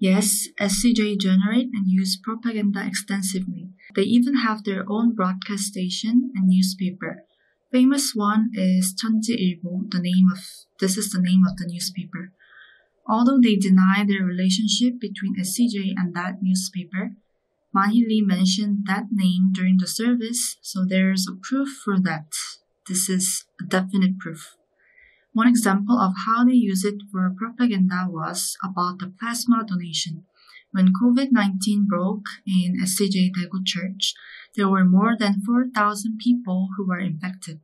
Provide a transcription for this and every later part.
Yes, SCJ generate and use propaganda extensively. They even have their own broadcast station and newspaper. Famous one is Cheonji Ilbo, the name of this is the name of the newspaper. Although they deny their relationship between SCJ and that newspaper, Man-hee Lee mentioned that name during the service, so there's a proof for that. This is a definite proof. One example of how they use it for propaganda was about the plasma donation. When COVID 19 broke in SCJ Daegu Church, there were more than 4,000 people who were infected.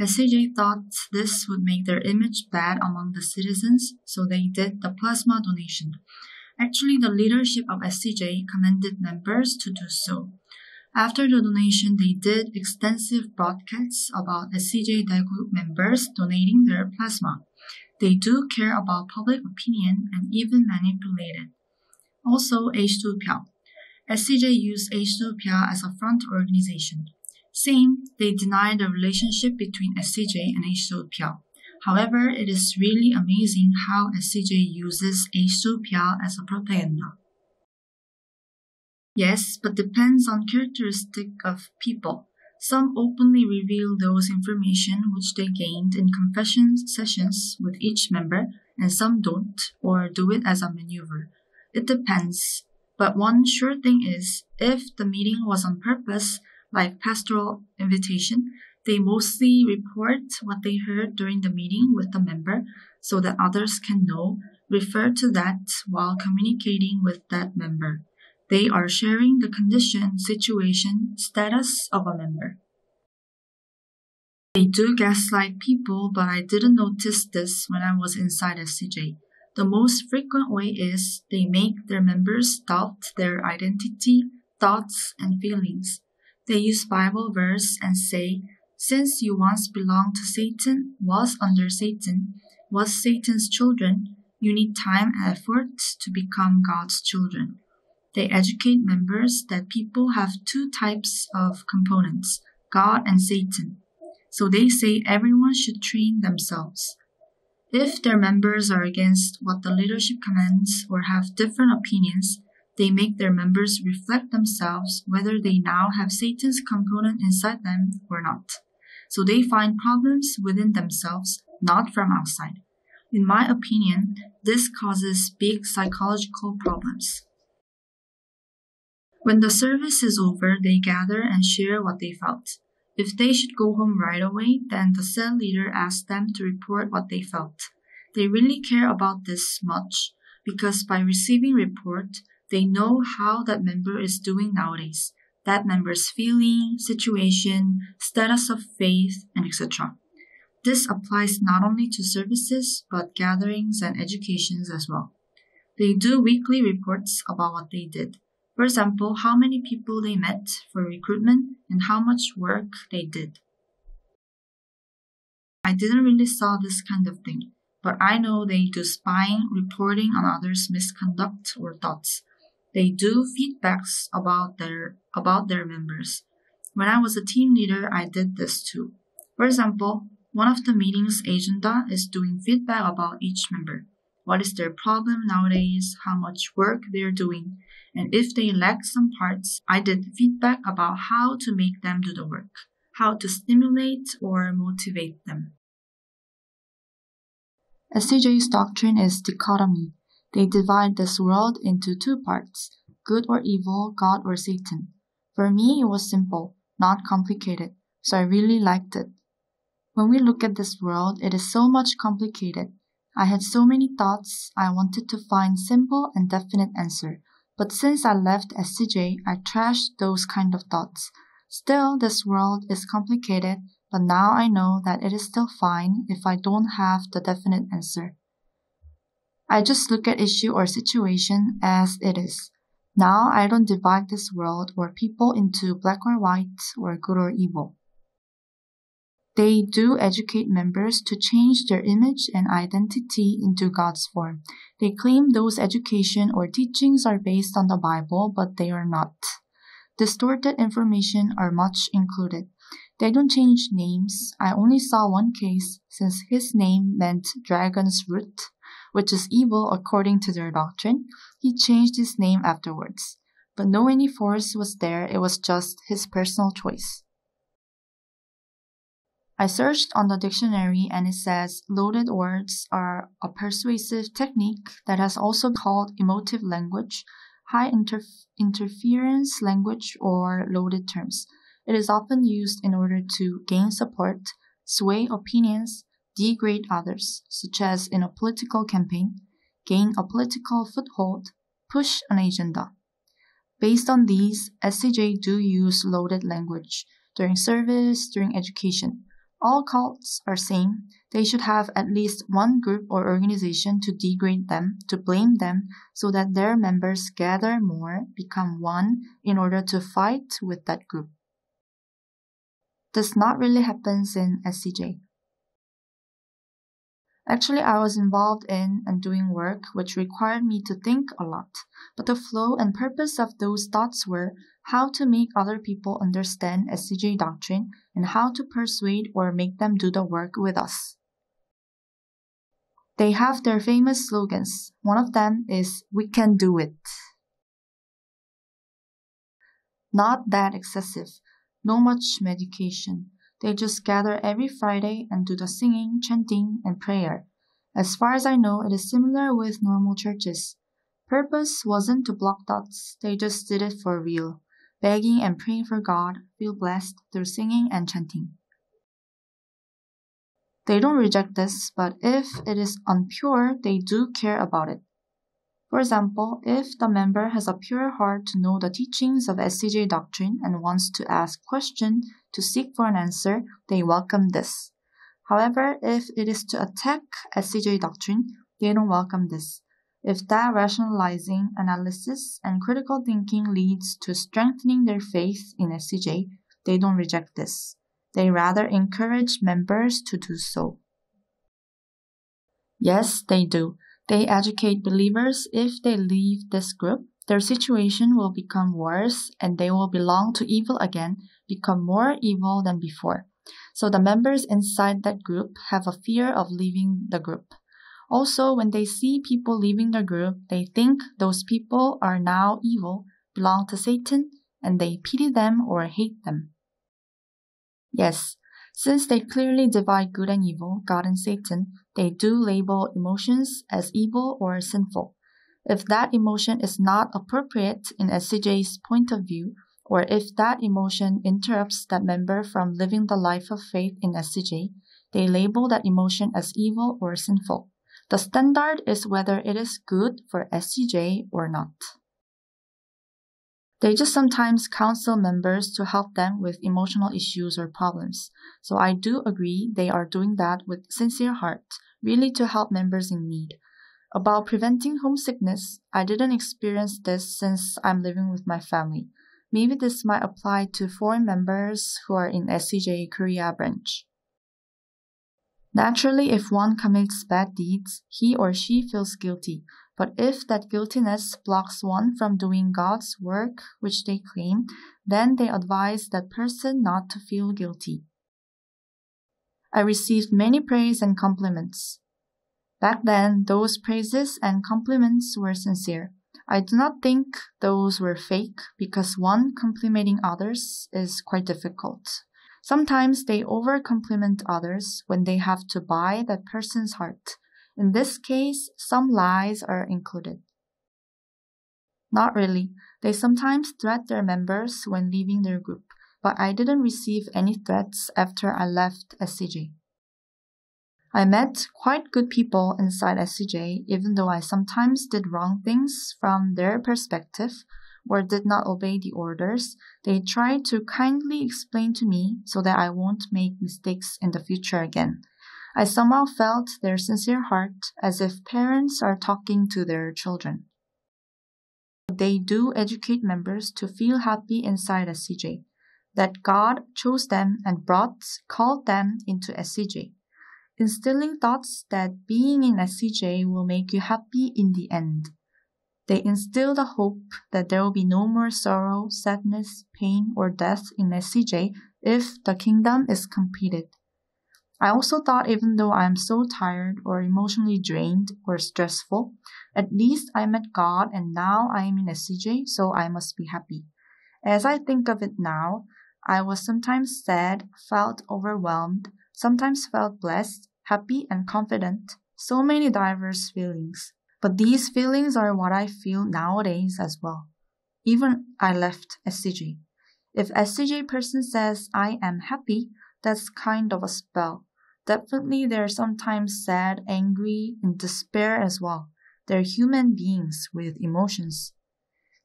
SCJ thought this would make their image bad among the citizens, so they did the plasma donation. Actually, the leadership of SCJ commended members to do so. After the donation, they did extensive broadcasts about SCJ Daegu members donating their plasma. They do care about public opinion and even manipulate it. Also, H2Pyeong. SCJ used H2Pyeong as a front organization. Same, they deny the relationship between SCJ and H2Pyeong. However, it is really amazing how SCJ uses H2Pyeong as a propaganda. Yes, but depends on characteristic of people. Some openly reveal those information which they gained in confession sessions with each member, and some don't, or do it as a maneuver. It depends. But one sure thing is, if the meeting was on purpose, like pastoral invitation, they mostly report what they heard during the meeting with the member so that others can know, refer to that while communicating with that member. They are sharing the condition, situation, status of a member. They do gaslight people, but I didn't notice this when I was inside SCJ. The most frequent way is they make their members doubt their identity, thoughts, and feelings. They use Bible verse and say, since you once belonged to Satan, was under Satan, was Satan's children, you need time and effort to become God's children. They educate members that people have two types of components, God and Satan. So they say everyone should train themselves. If their members are against what the leadership commands or have different opinions, they make their members reflect themselves whether they now have Satan's component inside them or not. So they find problems within themselves, not from outside. In my opinion, this causes big psychological problems. When the service is over, they gather and share what they felt. If they should go home right away, then the cell leader asks them to report what they felt. They really care about this much because by receiving report, they know how that member is doing nowadays, that member's feeling, situation, status of faith, and etc. This applies not only to services but gatherings and educations as well. They do weekly reports about what they did. For example, how many people they met for recruitment and how much work they did. I didn't really saw this kind of thing, but I know they do spying, reporting on others' misconduct or thoughts. They do feedbacks about their about their members. When I was a team leader, I did this too. For example, one of the meeting's agenda is doing feedback about each member. What is their problem nowadays? How much work they're doing? And if they lack some parts, I did feedback about how to make them do the work, how to stimulate or motivate them. SCJ's doctrine is dichotomy. They divide this world into two parts good or evil, God or Satan. For me, it was simple, not complicated, so I really liked it. When we look at this world, it is so much complicated. I had so many thoughts, I wanted to find simple and definite answer. But since I left SCJ, I trashed those kind of thoughts. Still, this world is complicated, but now I know that it is still fine if I don't have the definite answer. I just look at issue or situation as it is. Now I don't divide this world or people into black or white or good or evil. They do educate members to change their image and identity into God's form. They claim those education or teachings are based on the Bible, but they are not. Distorted information are much included. They don't change names. I only saw one case since his name meant dragon's root. which is evil according to their doctrine, he changed his name afterwards. But no any force was there, it was just his personal choice. I searched on the dictionary and it says loaded words are a persuasive technique that has also called emotive language, high interf- interference language, or loaded terms. It is often used in order to gain support, sway opinions, degrade others, such as in a political campaign, gain a political foothold, push an agenda. Based on these, SCJ do use loaded language during service, during education. All cults are same. They should have at least one group or organization to degrade them, to blame them, so that their members gather more, become one, in order to fight with that group. This not really happens in SCJ. Actually, I was involved in and doing work which required me to think a lot, but the flow and purpose of those thoughts were how to make other people understand SCJ doctrine and how to persuade or make them do the work with us. They have their famous slogans. One of them is, We can do it. Not that excessive, no much medication. They just gather every Friday and do the singing, chanting, and prayer. As far as I know, it is similar with normal churches. Purpose wasn't to block thoughts, they just did it for real, begging and praying for God, feel blessed through singing and chanting. They don't reject this, but if it is unpure, they do care about it. For example, if the member has a pure heart to know the teachings of SCJ doctrine and wants to ask question to seek for an answer, they welcome this. However, if it is to attack SCJ doctrine, they don't welcome this. If that rationalizing, analysis, and critical thinking leads to strengthening their faith in SCJ, they don't reject this. They rather encourage members to do so. Yes, they do. They educate believers if they leave this group, their situation will become worse and they will belong to evil again, become more evil than before. So the members inside that group have a fear of leaving the group. Also, when they see people leaving the group, they think those people are now evil, belong to Satan, and they pity them or hate them. Yes, since they clearly divide good and evil, God and Satan, they do label emotions as evil or sinful. If that emotion is not appropriate in SCJ's point of view, or if that emotion interrupts that member from living the life of faith in SCJ, they label that emotion as evil or sinful. The standard is whether it is good for SCJ or not. They just sometimes counsel members to help them with emotional issues or problems. So I do agree they are doing that with sincere heart, really to help members in need. About preventing homesickness, I didn't experience this since I'm living with my family. Maybe this might apply to foreign members who are in SCJ Korea branch. Naturally, if one commits bad deeds, he or she feels guilty, but if that guiltiness blocks one from doing God's work which they claim, then they advise that person not to feel guilty. I received many praise and compliments. Back then, those praises and compliments were sincere. I do not think those were fake because one complimenting others is quite difficult. Sometimes they over compliment others when they have to buy that person's heart in this case, some lies are included. Not really. They sometimes threat their members when leaving their group, but I didn't receive any threats after I left SCJ. I met quite good people inside SCJ, even though I sometimes did wrong things from their perspective or did not obey the orders. They tried to kindly explain to me so that I won't make mistakes in the future again. I somehow felt their sincere heart as if parents are talking to their children. They do educate members to feel happy inside SCJ, that God chose them and brought, called them into SCJ, instilling thoughts that being in SCJ will make you happy in the end. They instill the hope that there will be no more sorrow, sadness, pain, or death in SCJ if the kingdom is completed. I also thought even though I am so tired or emotionally drained or stressful, at least I met God and now I am in SCJ, so I must be happy. As I think of it now, I was sometimes sad, felt overwhelmed, sometimes felt blessed, happy, and confident. So many diverse feelings. But these feelings are what I feel nowadays as well. Even I left SCJ. If SCJ person says I am happy, that's kind of a spell. Definitely they're sometimes sad, angry, and despair as well. They're human beings with emotions.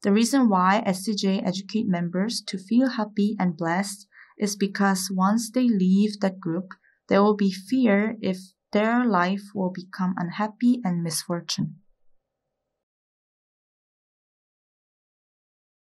The reason why SCJ educate members to feel happy and blessed is because once they leave that group, there will be fear if their life will become unhappy and misfortune.